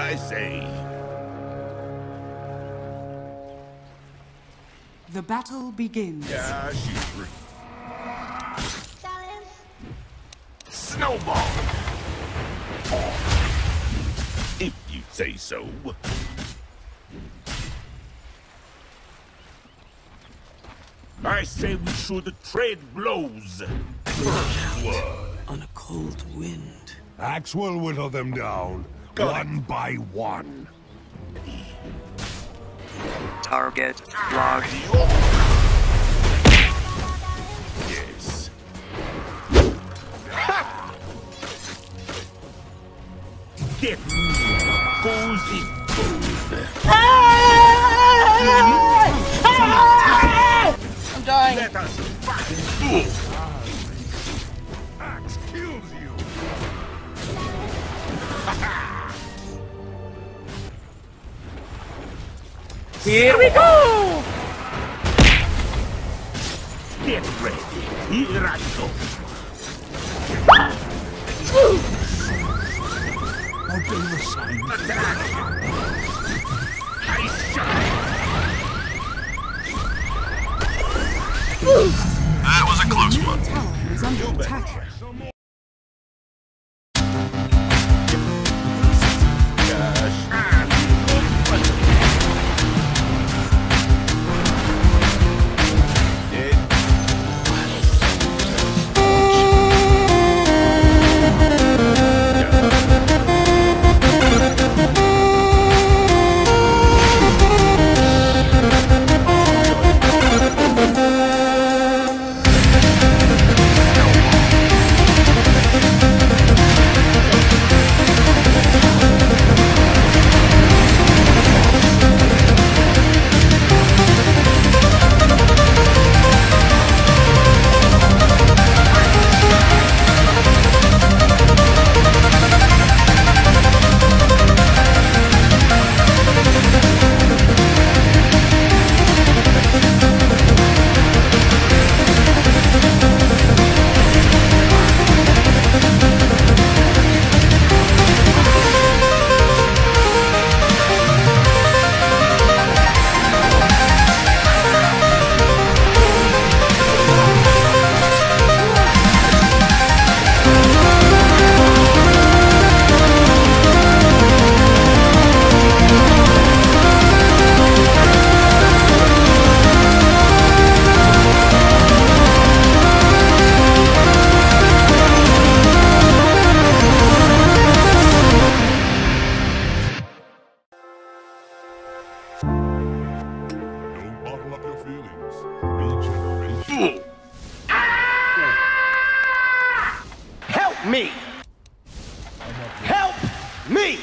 I say. The battle begins. Yeah, she's free. Snowball! If you say so. I say we should trade blows. First blood. on a cold wind. Axe will whittle them down, Got it. one by one. Target locked. Yes. Get cozy gold. I'm dying. Let us fight. Axe kills you. Here we go! Get ready. Here I go. Out in the sun. Attack. I shine. That was a close one. Tower is under attack. Me! Help me!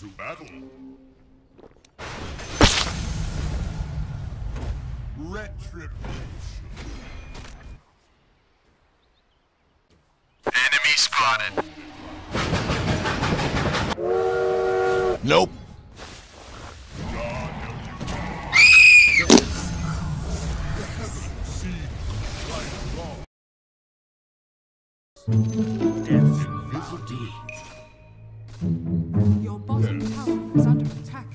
To battle. Retribution. Enemy spotted. Nope. Your bottom tower is under attack.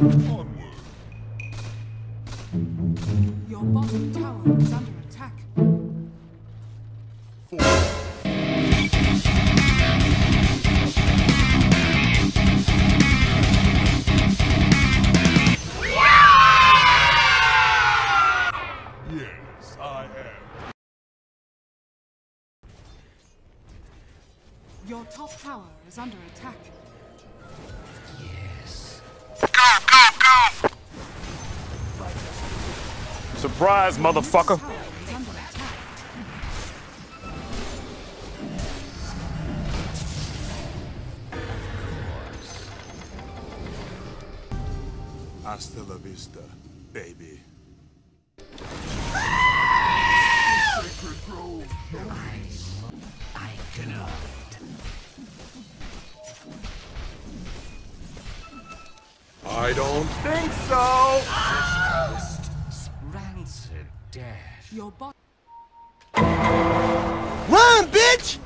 Onward. Your bottom tower is under attack. Surprise, motherfucker. Tower is under attack. Hasta la vista, baby. Sacred grove. I don't think so. Run, bitch!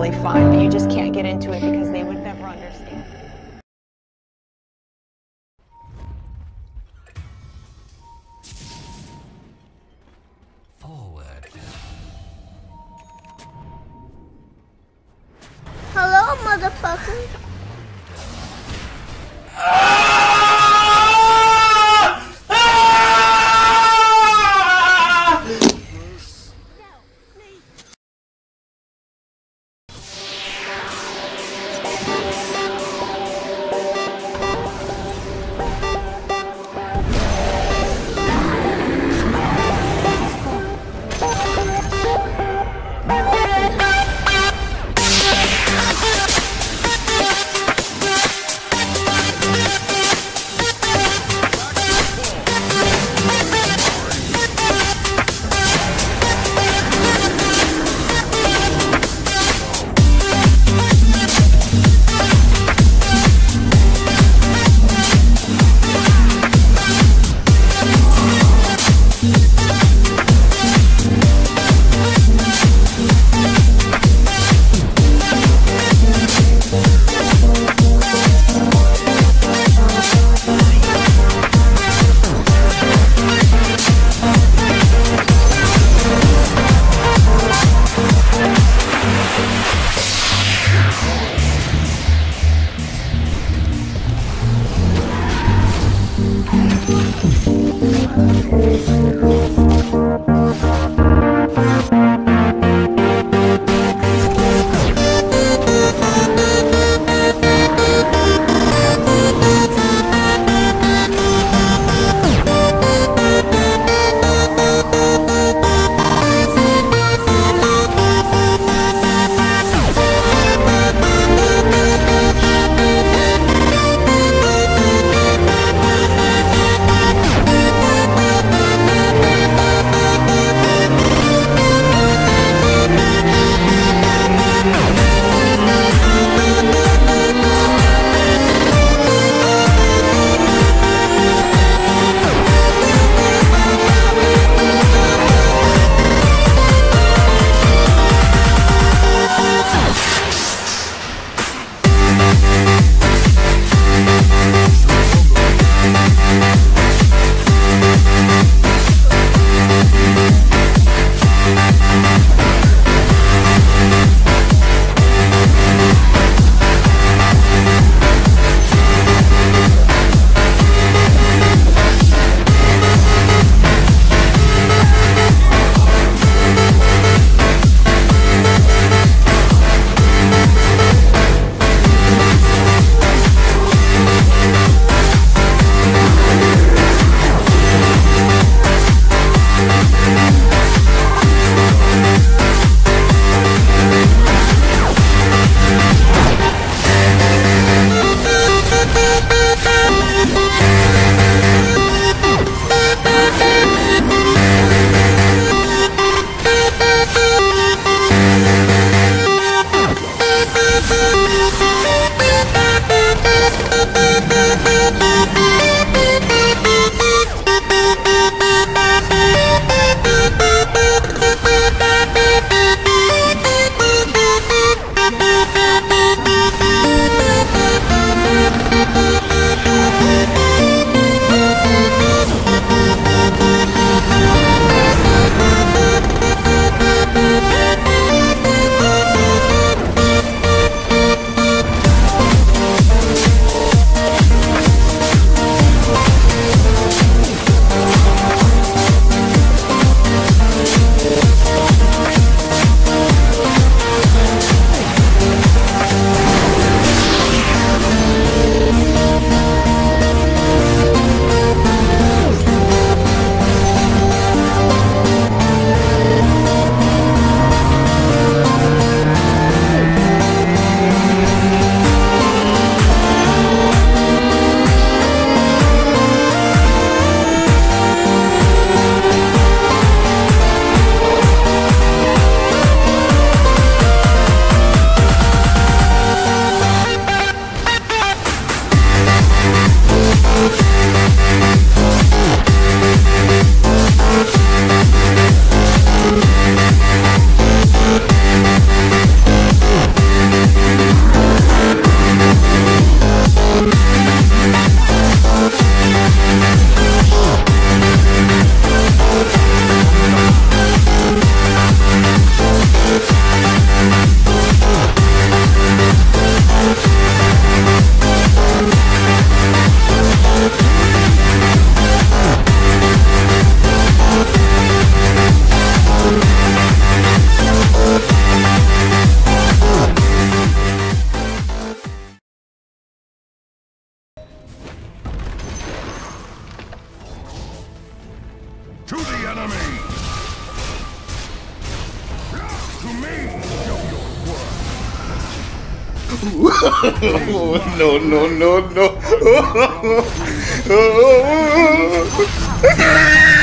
really fun, but you just can't get into it because they would never understand. Forward. Hello, motherfucker. Enemy. To me, show your worth. no, no, no, no.